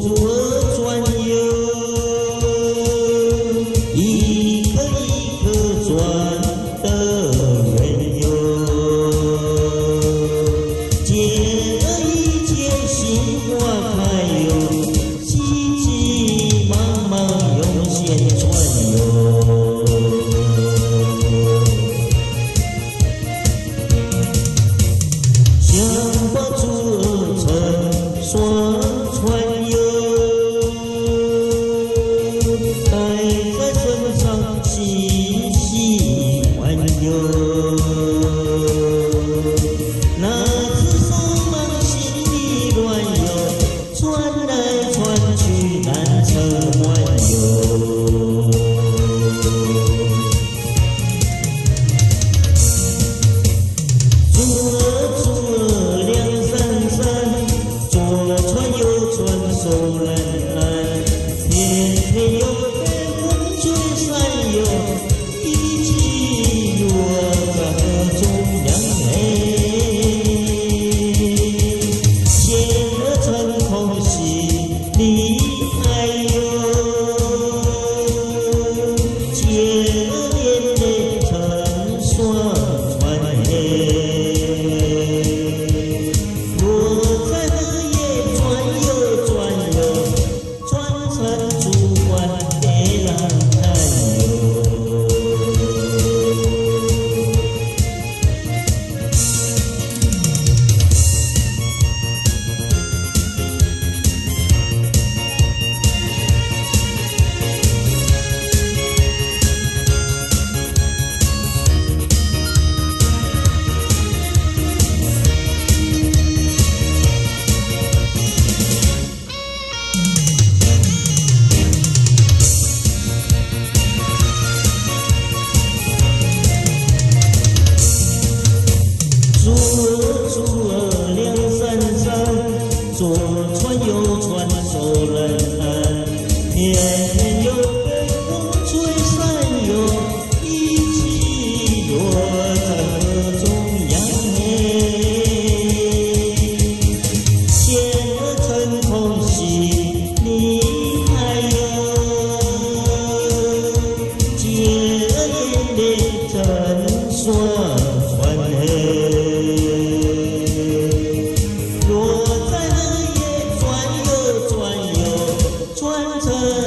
左转哟一一转动圆哟了一哟急急忙忙用钱转 you. 左船右船走了天远 time.